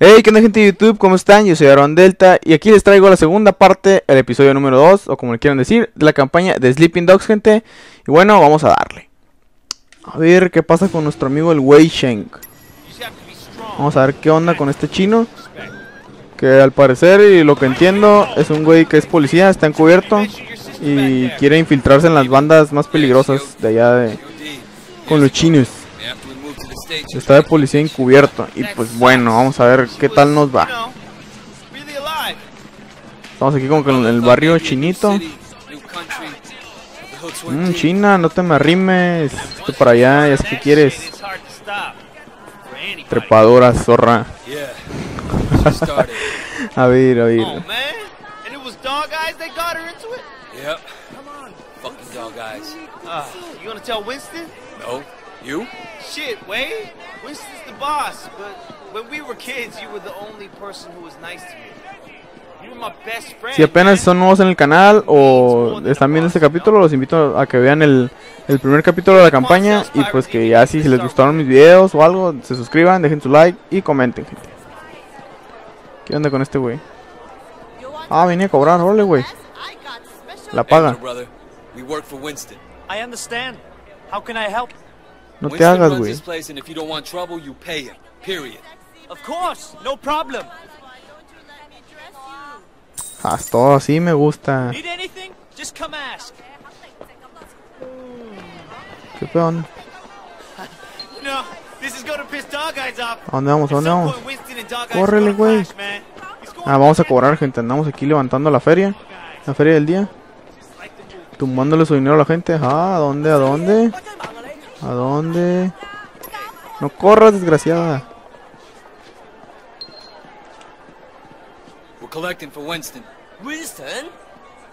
Hey, ¿qué onda gente de YouTube? ¿Cómo están? Yo soy Aaron Delta y aquí les traigo la segunda parte, el episodio número 2, o como le quieran decir, de la campaña de Sleeping Dogs, gente. Y bueno, vamos a darle. A ver qué pasa con nuestro amigo el Wei Sheng. Vamos a ver qué onda con este chino. Que al parecer, y lo que entiendo, es un güey que es policía, está encubierto y quiere infiltrarse en las bandas más peligrosas de allá de... con los chinos. Está de policía encubierto. Y pues bueno, vamos a ver qué tal nos va. Estamos aquí como que en el barrio chinito. Mmm, China, no te me arrimes. Esto para allá, ya sé que quieres. Trepadora, zorra. a ver, a ver. Yep. Fucking dog eyes. Uh, you gonna tell Winston? No. You? Shit, Wade. Winston's the boss, but when we were kids, you were the only person who was nice to me. You were my best friend. Si apenas son nuevos en el canal o están viendo este capítulo, los invito a que vean el, el primer capítulo de la campaña y pues que ya si les gustaron mis videos o algo, se suscriban, dejen su like y comenten, gente. ¿Qué onda con este güey? Ah, venía a cobrar, órale, güey. La paga. I understand. How can I help? No te hagas, güey. Haz todo así me gusta. ¿Qué peón? ¿A dónde vamos? ¿A dónde vamos? Córrele, güey. Ah, vamos a cobrar, gente. Andamos aquí levantando la feria. La feria del día. Tumbándole su dinero a la gente. Ah, ¿a dónde? ¿A dónde? ¿A dónde? No corras, desgraciada. We're collecting for Winston. Winston?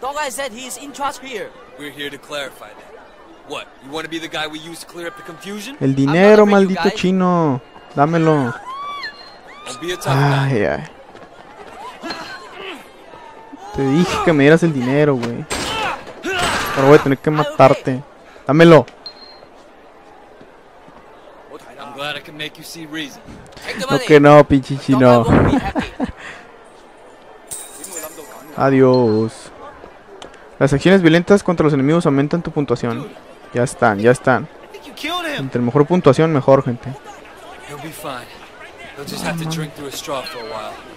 Dog Eye said he's in charge here. We're here to clarify that. What? You want to be the guy we use to clear up the confusion? El dinero, maldito chino. Dámelo. Guy. Ay, ay. Te dije que me dieras el dinero, güey. Ahora voy a tener que matarte. Dámelo. I'm glad I can make you see reason. Take the No que no, pinche chino. Adiós. Las acciones violentas contra los enemigos aumentan tu puntuación. Ya están, ya están. Entre mejor puntuación, mejor, gente. He'll be fine. He'll just have to drink through a straw for a while.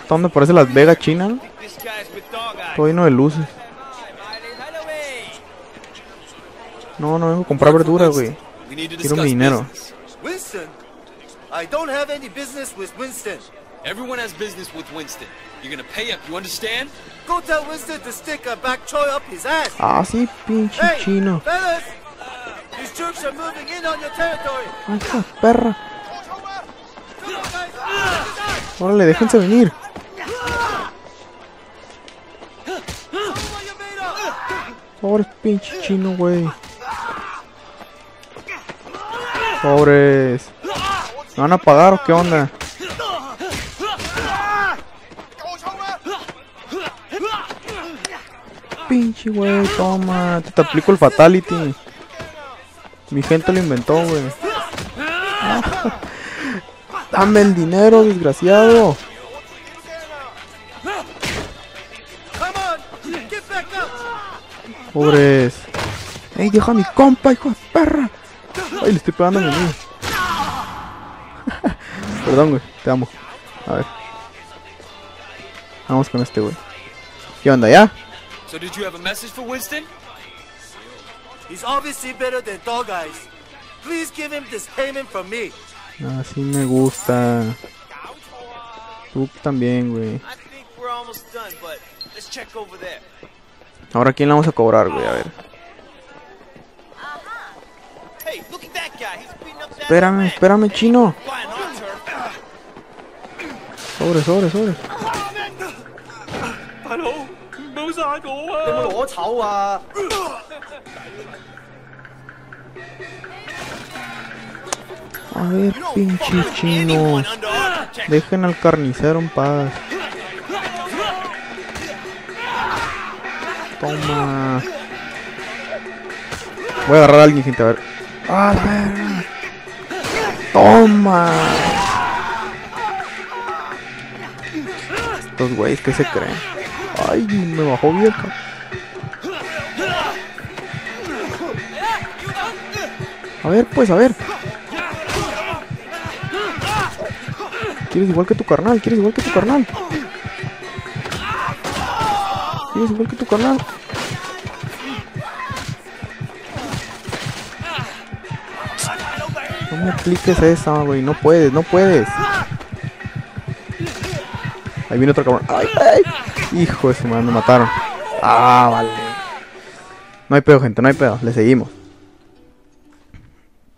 ¿Está donde parece Las Vegas, China? Todo lleno de luces. No, no vengo a comprar Work for verdura, Winston. güey. Quiero mi dinero. Business. Winston? I don't have any business with Winston. Everyone has business with Winston. You're gonna pay up, You understand? Go tell Winston to stick a back choy up his ass. Ah, sí, pinche Hey, chino. fellas! These troops are moving in on your territory. Ay, hija de perra. Órale, déjense venir. Pobres pinche chino, güey. Pobres. ¿Me van a pagar o qué onda? Pinche güey, toma. Te, te aplico el fatality. Mi gente lo inventó, güey. Dame el dinero, desgraciado. Pobres. ¡Ey, deja a mi compa, hijo de perra! Ay, le estoy pegando a mi amigo. Perdón, güey, te amo. A ver. Vamos con este, güey. ¿Qué onda, ya? So did you have a message for Winston? He's obviously better than Dog Eyes. Please give him this payment from me. Así me gusta. Tú también, güey. I think we're almost done, but let's check over there. Ahora, ¿quién le vamos a cobrar, güey? A ver. Espérame, espérame, chino. Sobre, sobre, sobre. A ver, pinche chino. Dejen al carnicero en paz. Toma. Voy a agarrar a alguien sin te ver. ¡Ah, la verga! ¡Toma! Estos güeyes que se creen. Ay, me bajó bien. ca- A ver, pues, a ver. Quieres igual que tu carnal, quieres igual que tu carnal. Quieres igual que tu carnal. No apliques esa, güey. No puedes, no puedes. Ahí viene otro cabrón. ¡Ay, ay! Hijo de su madre, me mataron. Ah, vale. No hay pedo, gente, no hay pedo. Le seguimos.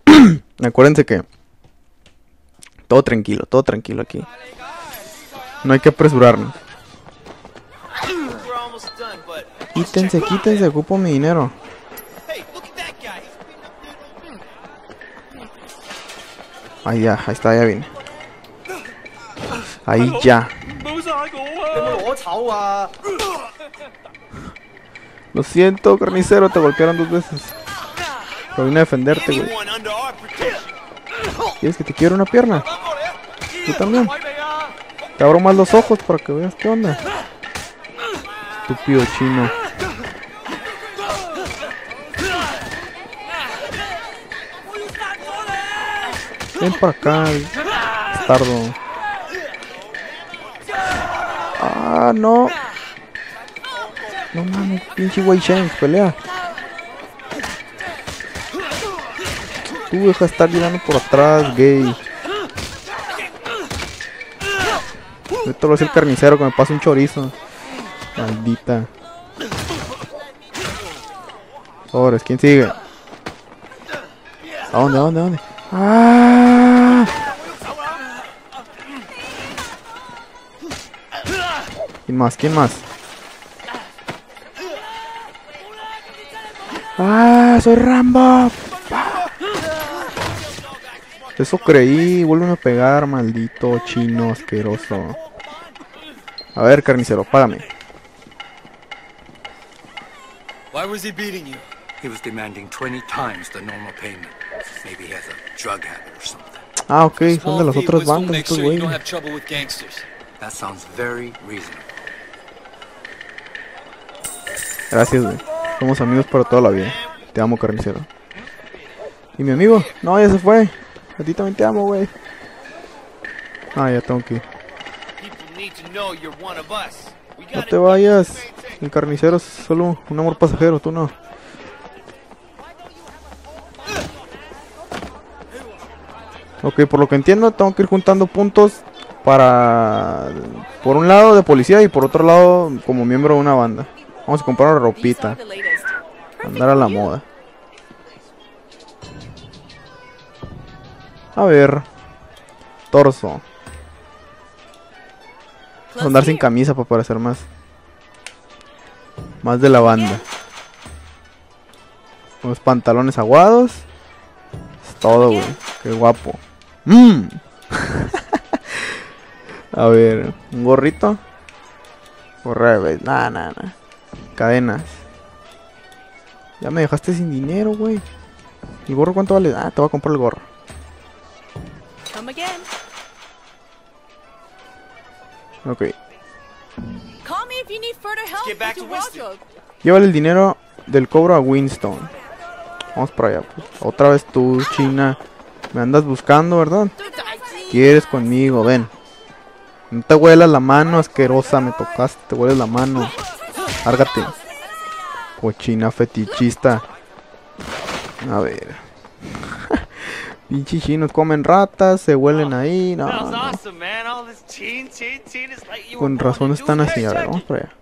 Acuérdense que todo tranquilo, todo tranquilo aquí. No hay que apresurarnos. Quítense, quítense, ocupo mi dinero. Ahí ya, ahí está, ya viene. Ahí ya. Lo siento, carnicero, te golpearon dos veces. Pero vine a defenderte, güey. ¿Quieres que te quiero una pierna? Tú también. Te abro más los ojos para que veas qué onda. Estúpido chino. Ven para acá, bastardo. Ah, no. No mames, pinche Wei Shanks, pelea. Tú deja de estar llegando por atrás, gay. Esto lo hace el carnicero que me pasa un chorizo. Maldita. Sobres, ¿quién sigue? ¿A dónde, a dónde, a dónde? ¡Ah! ¿Quién más? ¿Quién más? ¡Ah! ¡Soy Rambo! ¡Pah! Eso creí, vuelven a pegar, maldito chino asqueroso. A ver, carnicero, págame. Why was he beating you? He was demanding 20 times the normal payment. Maybe he has a drug habit or something. Ah, ok, son de las fee otras whistle bandas makes estos güeyes. don't have trouble with gangsters. That sounds very reasonable. Gracias, güey. Somos amigos para toda la vida. Te amo, carnicero. ¿Y mi amigo? No, ya se fue. A ti también te amo, güey. Ah, ya tengo que ir. No te vayas. El carnicero es solo un amor pasajero, tú no. Ok, por lo que entiendo, tengo que ir juntando puntos para... Por un lado de policía y por otro lado como miembro de una banda. Vamos a comprar una ropita. Andar a la moda. A ver. Torso. Andar sin camisa para parecer más. Más de la banda. Unos pantalones aguados. Es todo, güey. Qué guapo. Mmm. A ver, un gorrito. Gorra, güey. Nah, nah, nah. Cadenas. Ya me dejaste sin dinero, güey. ¿El gorro cuánto vale? Ah, te voy a comprar el gorro. Come again. Ok. Call me if you need further help get back with to your Winston. wardrobe. Llévale el dinero del cobro a Winston. Vamos para allá. pues. Otra vez tú, China. Me andas buscando, ¿verdad? ¿Quieres conmigo? Ven. No te huelas la mano, asquerosa. Me tocaste, te hueles la mano. Lárgate. Cochina fetichista. A ver. Pinche chinos comen ratas, se huelen ahí. No, no. Con razón están así. A ver, vamos para allá.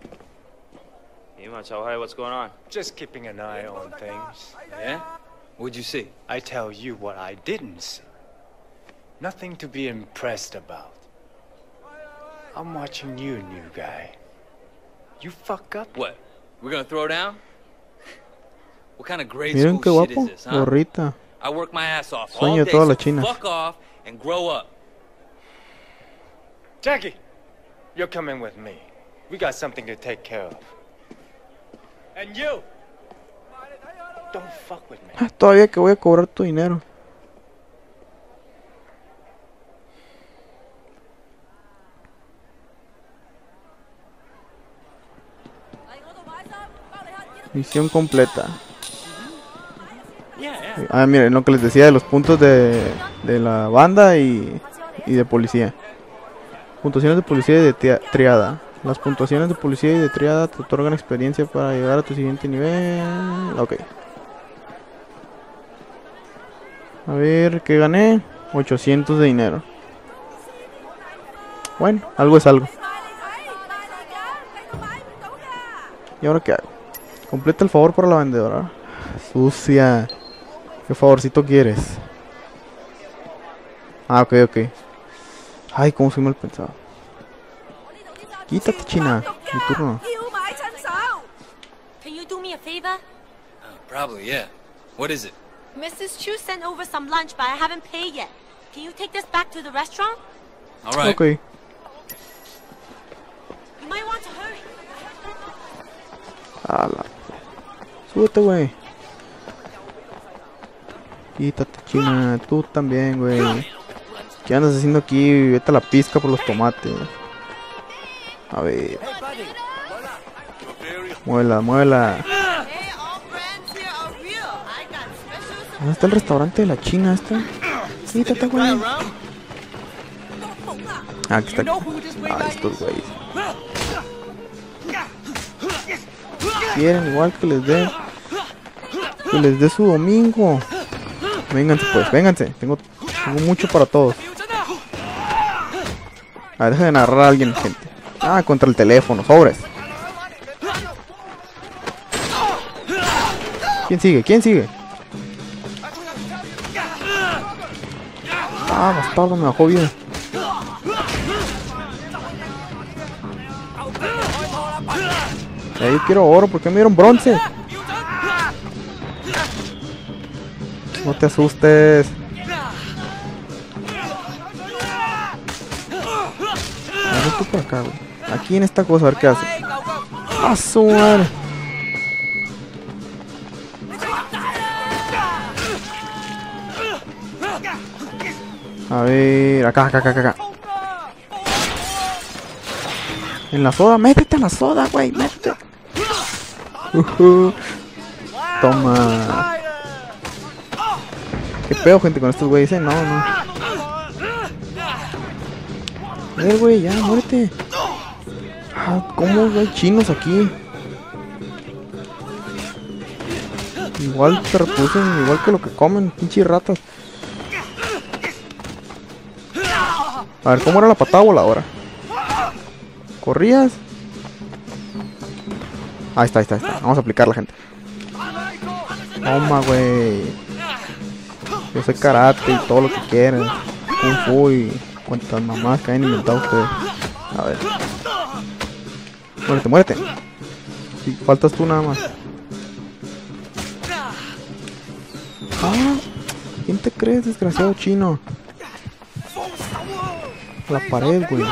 Hey, what's going on? Just keeping an eye on things. Yeah? What'd you see? I tell you what I didn't see. Nothing to be impressed about. I'm watching you, new guy. You fuck up, What? We're gonna throw down? What kind of grade Miren qué shit guapo. is this, huh? Gorrita. I work my ass off Sueño all de day, las chinas. fuck off and grow up. Jackie. You're coming with me. We got something to take care of. And you. Don't fuck with me. Ah, Todavía que voy a cobrar tu dinero. Misión completa. Ah, miren, lo que les decía de los puntos de, de la banda y, y de policía. Puntuaciones de policía y de triada. Las puntuaciones de policía y de triada te otorgan experiencia para llegar a tu siguiente nivel. Ok. A ver, ¿qué gané? 800 de dinero. Bueno, algo es algo. ¿Y ahora qué hago? Completa el favor para la vendedora. Sucia. ¿Qué favorcito quieres? Ah, ok, ok. Ay, cómo soy mal pensado. Quítate, China. Mi turno. Can you do me a favor? Uh, probably, yeah. What is it? Mrs. Chu sent over some lunch, but I haven't paid yet. Can you take this back to the restaurant? All right. Ok. You might want to hurry. Ala. Súbete, güey. Quítate, China. Tú también, güey. ¿Qué andas haciendo aquí? Vete a la pizca por los tomates. A ver. Muela, muela. ¿Dónde está el restaurante de la China esta? Quítate, güey. Ah, aquí está. Ah, estos güeyes. Quieren igual que les dé. Les dé su domingo. Vénganse pues, vénganse. Tengo, tengo mucho para todos. A ver, deja de narrar a alguien, gente. Ah, contra el teléfono, sobres. ¿Quién sigue? ¿Quién sigue? Ah, bastardo, me bajó bien. Eh, yo quiero oro, ¿por qué me dieron bronce? Te asustes. Aquí en esta cosa, a ver qué hace. ¡A su madre! A ver, acá, acá, acá, acá. En la soda, métete a la soda, güey, métete. Ujú. Toma. ¿Qué pedo, gente, con estos güeyes? eh? No, no. Eh, güey, ya, muérete. Ah, ¿cómo hay chinos aquí? Igual se reproducen, igual que lo que comen, pinches ratas. A ver, ¿cómo era la patada voladora? ¿Corrías? Ahí está, ahí está, ahí está. Vamos a aplicarla, gente. Toma, güey. Yo sé karate y todo lo que quieran. Kung Fu y cuantas mamás que hayan inventado ustedes. A ver. Muérete, muérete. Faltas tú nada más. Ah, ¿quién te crees, desgraciado chino? La pared, güey.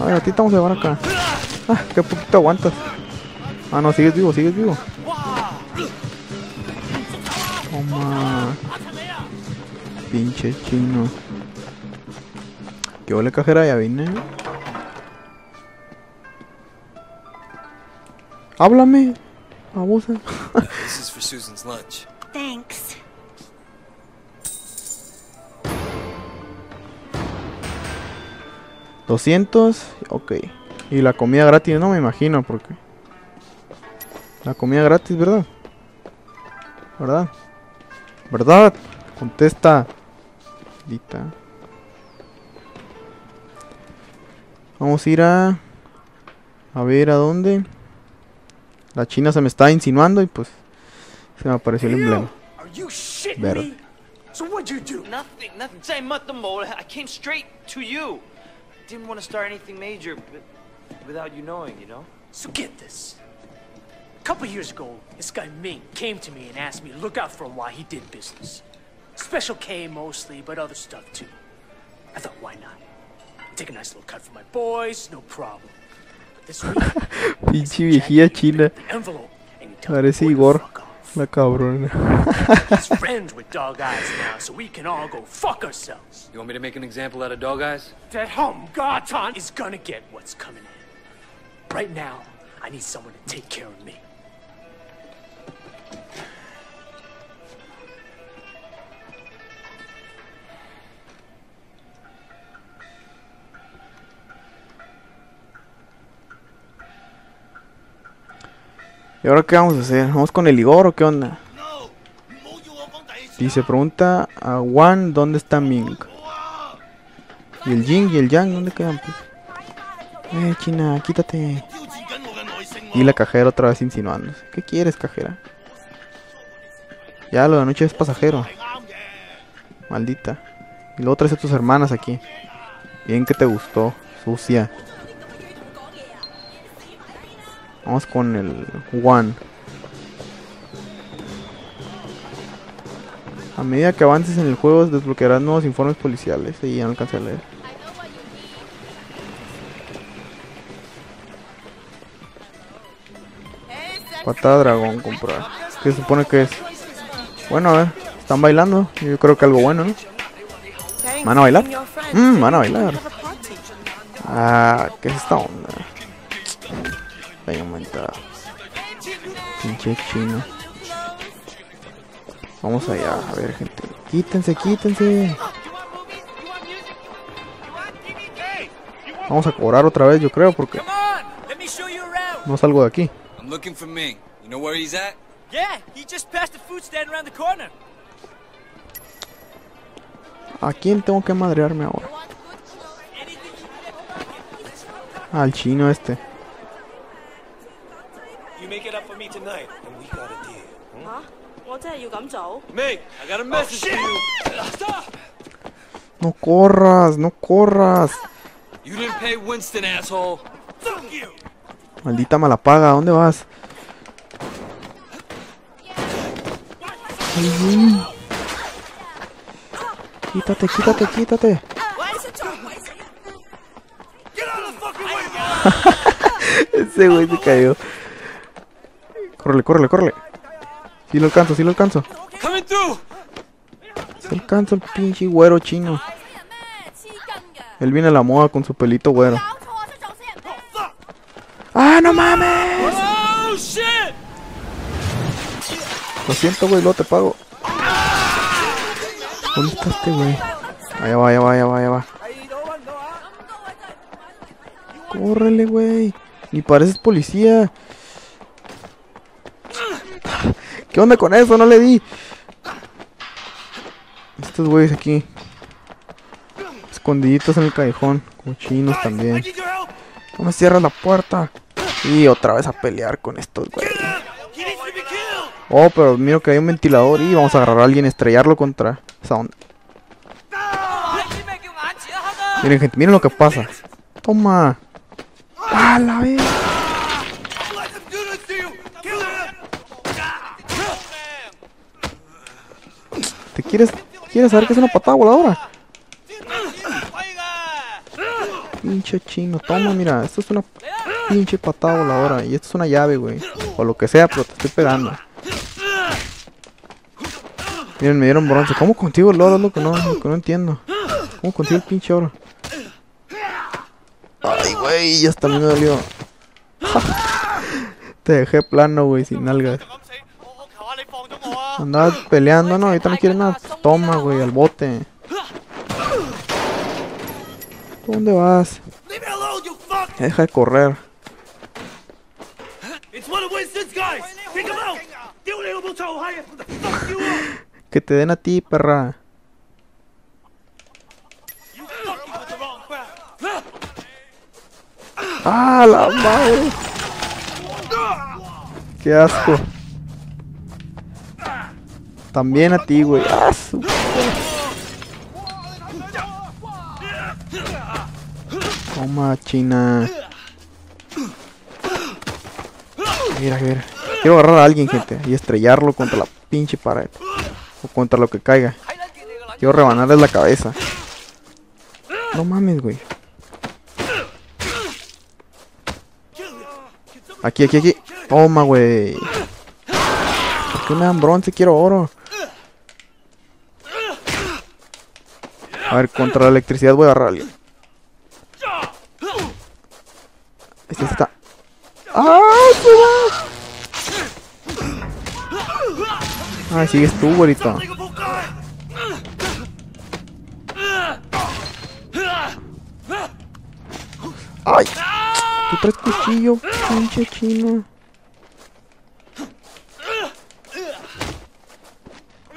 A ver, a ti te vamos a llevar acá. Ah, qué poquito aguantas. Ah, no, sigues vivo, sigues vivo. Pinche chino. ¿Qué ole cajera? Ya vine. Háblame. Abusa. This is for Susan's lunch. Thanks. ¿200? Ok. Y la comida gratis, no me imagino, porque... La comida gratis, ¿verdad? ¿Verdad? ¿Verdad? Contesta. Vamos a ir a... A ver a dónde. La China se me está insinuando y pues... Se me apareció el emblema. Me? So what'd you do? Nothing, nothing. Say matamola. I came straight to you. Didn't want to start anything major, but without you knowing, you know? So get this. A couple years ago, this guy Ming came to me and asked me to look out for him while he did business. Special K mostly, but other stuff too. I thought, why not? Take a nice little cut for my boys, no problem. But this week, Pinche viejilla china. envelope, and he told me Parece Igor. La cabrona. he's friends with Dog Eyes now, so we can all go fuck ourselves. You want me to make an example out of Dog Eyes? That home Garton is gonna get what's coming in. right now, I need someone to take care of me. ¿Y ahora qué vamos a hacer? ¿Vamos con el Igor o qué onda? Dice, pregunta a Juan dónde está Ming. ¿Y el Jing y el Yang dónde quedan? Pues? Eh, China, quítate. Y la cajera otra vez insinuándose. ¿Qué quieres, cajera? Ya, lo de anoche es pasajero. Maldita. Y luego traes a tus hermanas aquí. Bien que te gustó, sucia. Vamos con el One. A medida que avances en el juego desbloquearás nuevos informes policiales. Y ya no alcancé a leer. Patada dragón comprar. ¿Qué se supone que es? Bueno, a ver. Están bailando. Yo creo que algo bueno, ¿no? ¿Van a bailar? Mmm, van a bailar. Ah, ¿qué es esta onda? Venga, aumentar. Pinche chino. Vamos allá, a ver, gente. Quítense, quítense. Vamos a cobrar otra vez, yo creo, porque no salgo de aquí. I'm looking for Ming. You know where he's at? Yeah, he just passed the food stand around the corner. ¿A quién tengo que madrearme ahora? Al chino este. You make it up for me tonight, and we got a deal. Hmm? Huh? Meg, I got a oh, message for you. Stop! No corras, no corras. You didn't pay Winston, asshole. Fuck you. Maldita malapaga, ¿dónde vas? Ay, quítate, quítate, quítate. Ese güey se cayó. Córrele, córrele, córrele. Sí lo alcanzo, sí lo alcanzo. Through! Sí alcanzo el pinche güero chino. Él viene a la moda con su pelito güero. ¡Ah, no mames! Oh! Lo siento, güey, luego te pago. ¿Dónde está este güey? Allá va, allá va, allá va, allá va. Córrele, güey. Ni pareces policía. ¿Qué onda con eso? No le di. Estos güeyes aquí. Escondiditos en el callejón. Cochinos también. No me cierras la puerta. Y otra vez a pelear con estos güeyes. Oh, pero miro que hay un ventilador y vamos a agarrar a alguien estrellarlo contra esa onda. Miren, gente, miren lo que pasa. Toma. ¡Ah, la vez! Let them do this to you! Kill him! ¿Te quieres, quieres saber qué es una patada voladora? Pinche chino, toma, mira, esto es una pinche patada voladora y esto es una llave, güey. O lo que sea, pero te estoy pegando. Miren, me dieron bronce. ¿Cómo contigo el oro? Es lo que no, lo que no entiendo. ¿Cómo contigo el pinche oro? Ay, güey, ya hasta a mí me dolió. Te dejé plano, güey, sin algas. Andabas peleando, ¿no? Ahorita no quieres nada. Toma, güey, al bote. ¿Dónde vas? Deja de correr. Que te den a ti, perra. ¡Ah, la madre! ¡Qué asco! También a ti, güey. ¡Ah, Toma, China. Mira, mira. Quiero agarrar a alguien, gente, y estrellarlo contra la pinche pared. O contra lo que caiga. Quiero rebanarles la cabeza. No mames, güey. Aquí, aquí, aquí. Toma, güey. ¿Por qué me dan bronce? Quiero oro. A ver, contra la electricidad voy a agarrar a alguien. Este está. ¡Ah! Ah, sigues tú, güerito. ¡Ay! Tú traes cuchillo, pinche chino.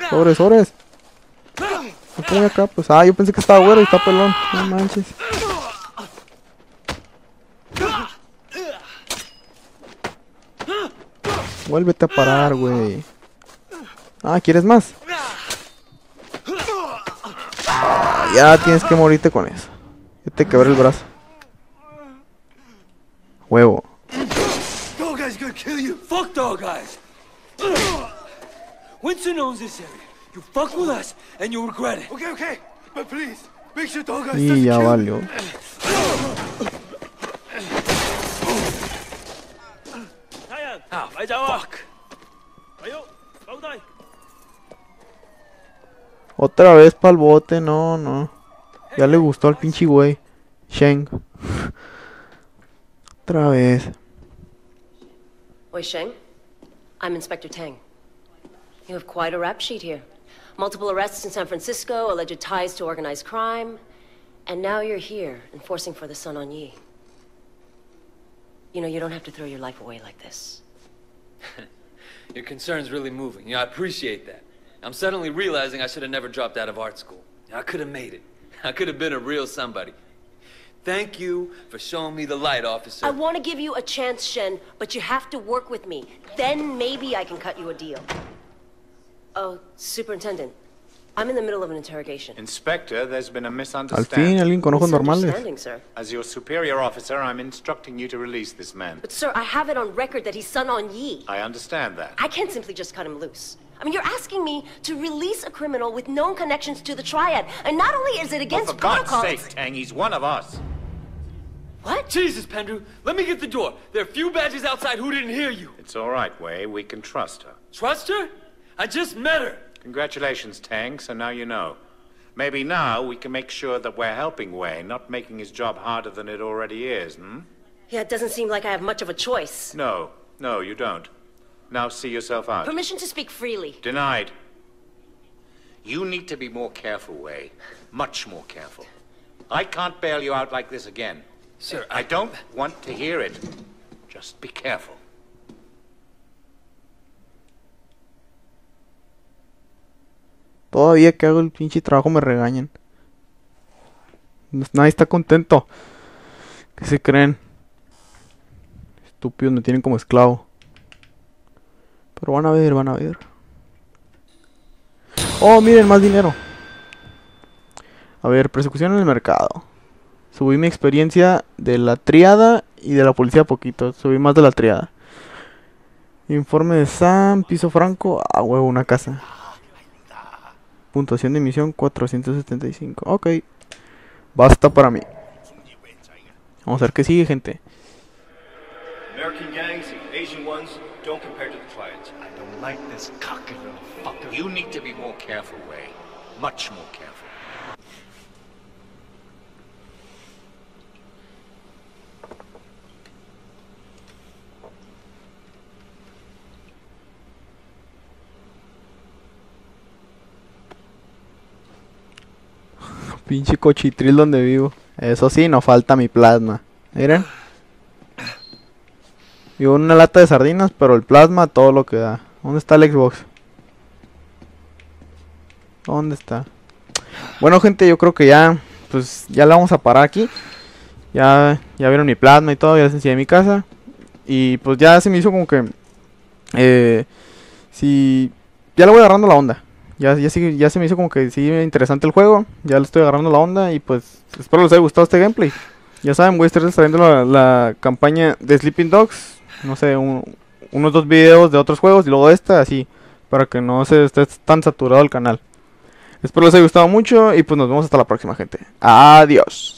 Sobres, sobres. Pongo acá, pues. Ah, yo pensé que estaba güero y está pelón. No manches. Vuélvete a parar, güey. Ah, ¿quieres más? Ah, ya tienes que morirte con eso. Ya te quebré el brazo. Huevo. Dog guy's gonna kill you. Fuck dog eyes. Winston owns this area. You fuck with us, and you'll regret it. Okay, okay. But please, make sure dog doesn't ya valió. Ah, fuck. Otra vez pa'l bote, no, no. Ya le gustó al pinche güey. Sheng. Otra vez. Wei Sheng, I'm Inspector Tang. You have quite a rap sheet here. Multiple arrests in San Francisco, alleged ties to organized crime, and now you're here, enforcing for the Sun On Yi. You know, you don't have to throw your life away like this. Your concern's really moving. Yeah, I appreciate that. I'm suddenly realizing I should have never dropped out of art school. I could have made it. I could have been a real somebody. Thank you for showing me the light, officer. I want to give you a chance, Shen, but you have to work with me. Then maybe I can cut you a deal. Oh, Superintendent, I'm in the middle of an interrogation. Inspector, there's been a Al fin, misunderstanding. alguien con ojos normales. Misunderstanding, sir. As your superior officer, I'm instructing you to release this man. But, sir, I have it on record that he's Sun On Yi. I understand that. I can't simply just cut him loose. I mean, you're asking me to release a criminal with known connections to the Triad, and not only is it But against for God's protocol, sake, Tang, he's one of us. What? Jesus, Pendrew, let me get the door. There are a few badges outside who didn't hear you. It's all right, Wei. We can trust her. Trust her? I just met her. Congratulations, Tang, so now you know. Maybe now we can make sure that we're helping Wei, not making his job harder than it already is, hmm? Yeah, it doesn't seem like I have much of a choice. No, no, you don't. Now see yourself out. Permission to speak freely. Denied. You need to be more careful, Wei. Much more careful. I can't bail you out like this again. Sir, I don't want to hear it. Just be careful. Todavía que hago el pinche trabajo me regañan. Nadie está contento. ¿Qué se creen? Estúpidos me tienen como esclavo. Pero van a ver, van a ver. Oh, miren, más dinero. A ver, persecución en el mercado. Subí mi experiencia de la triada y de la policía poquito. Subí más de la triada. Informe de Sam, piso franco. Ah, huevo, una casa. Puntuación de emisión 475. Ok. Basta para mí. Vamos a ver qué sigue, gente. American gangs, the Asian ones, don't compare to the Triads. I don't like this cocky little fucker. You need to be more careful, Wei. Much more careful. Pinche cochitril donde vivo. Eso sí, no falta mi plasma. Miren. En una lata de sardinas, pero el plasma todo lo que da. ¿Dónde está el Xbox? ¿Dónde está? Bueno, gente, yo creo que ya, pues ya la vamos a parar aquí. Ya, ya vieron mi plasma y todo, ya les enseñé mi casa. Y pues ya se me hizo como que, eh, si, ya le voy agarrando la onda. Ya, ya, sí- ya se me hizo como que sí interesante el juego. Ya le estoy agarrando la onda y pues espero les haya gustado este gameplay. Ya saben, voy a estar trayendo la, campaña de Sleeping Dogs. No sé, un- unos dos videos de otros juegos y luego esta, así. Para que no se esté tan saturado el canal. Espero les haya gustado mucho y pues nos vemos hasta la próxima, gente. Adiós.